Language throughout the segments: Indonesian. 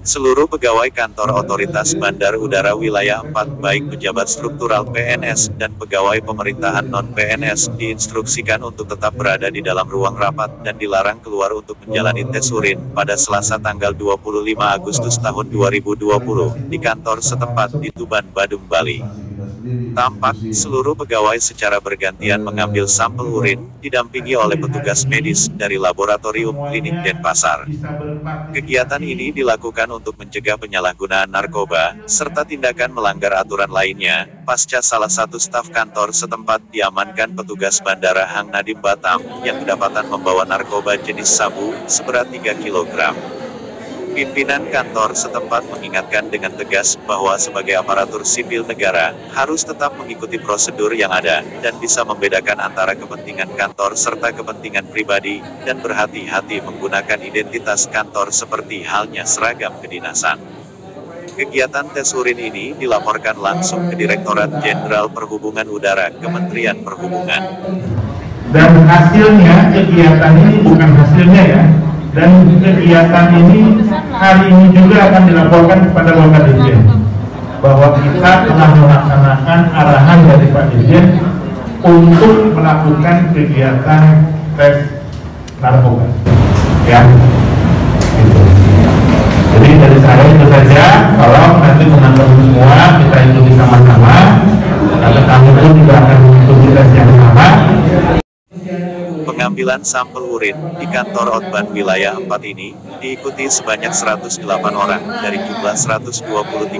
Seluruh pegawai kantor otoritas Bandar Udara Wilayah 4 baik pejabat struktural PNS dan pegawai pemerintahan non-PNS diinstruksikan untuk tetap berada di dalam ruang rapat dan dilarang keluar untuk menjalani tes urin pada Selasa tanggal 25 Agustus tahun 2020 di kantor setempat di Tuban, Badung, Bali. Tampak, seluruh pegawai secara bergantian mengambil sampel urin, didampingi oleh petugas medis dari laboratorium klinik Denpasar. Kegiatan ini dilakukan untuk mencegah penyalahgunaan narkoba, serta tindakan melanggar aturan lainnya, pasca salah satu staf kantor setempat diamankan petugas Bandara Hang Nadim Batam, yang kedapatan membawa narkoba jenis sabu, seberat 3 kg. Pimpinan kantor setempat mengingatkan dengan tegas bahwa sebagai aparatur sipil negara, harus tetap mengikuti prosedur yang ada, dan bisa membedakan antara kepentingan kantor serta kepentingan pribadi, dan berhati-hati menggunakan identitas kantor seperti halnya seragam kedinasan. Kegiatan tes urin ini dilaporkan langsung ke Direktorat Jenderal Perhubungan Udara Kementerian Perhubungan. Dan hasilnya kegiatan ini bukan hasilnya ya, dan kegiatan ini hari ini juga akan dilaporkan kepada Bapak Dirjen bahwa kita telah melaksanakan arahan dari Pak Dirjen untuk melakukan kegiatan tes narkoba ya gitu. jadi dari saya itu saja kalau nanti teman-teman semua Pengambilan sampel urin di kantor Otban wilayah 4 ini diikuti sebanyak 108 orang dari jumlah 123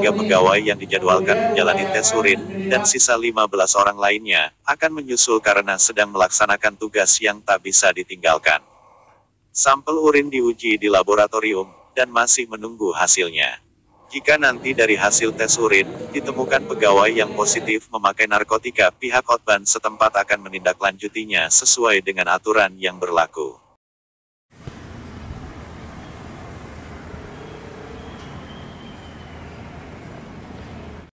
pegawai yang dijadwalkan menjalani tes urin dan sisa 15 orang lainnya akan menyusul karena sedang melaksanakan tugas yang tak bisa ditinggalkan. Sampel urin diuji di laboratorium dan masih menunggu hasilnya. Jika nanti dari hasil tes urin, ditemukan pegawai yang positif memakai narkotika, pihak Otban setempat akan menindaklanjutinya sesuai dengan aturan yang berlaku.